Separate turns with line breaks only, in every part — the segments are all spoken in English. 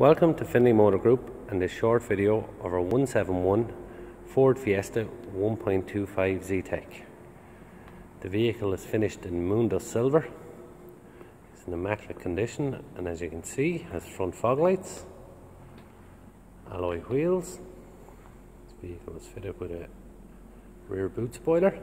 Welcome to Finlay Motor Group and this short video of our 171 Ford Fiesta 1.25 Zetec. The vehicle is finished in Moondust Silver. It's in immaculate condition and as you can see has front fog lights, alloy wheels. This vehicle is fitted with a rear boot spoiler.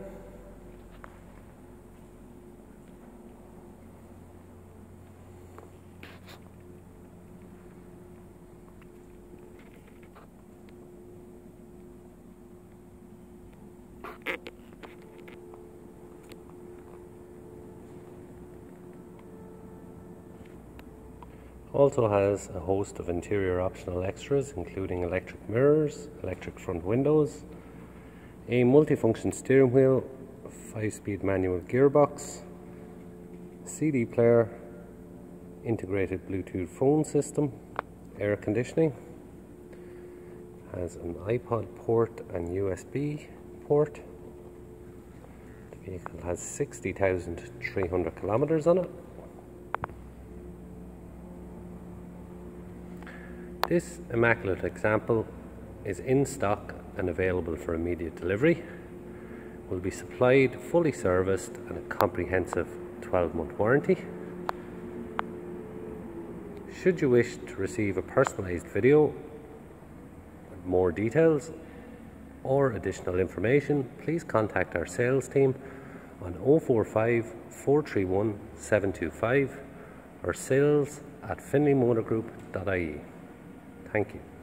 Also has a host of interior optional extras including electric mirrors, electric front windows, a multifunction steering wheel, 5-speed manual gearbox, CD player, integrated Bluetooth phone system, air conditioning, has an iPod port and USB port. The vehicle has 60,300 kilometers on it. This immaculate example is in stock and available for immediate delivery. Will be supplied, fully serviced and a comprehensive 12 month warranty. Should you wish to receive a personalised video with more details or additional information, please contact our sales team on 045 431 725 or sales at finlaymotorgroup.ie. Thank you.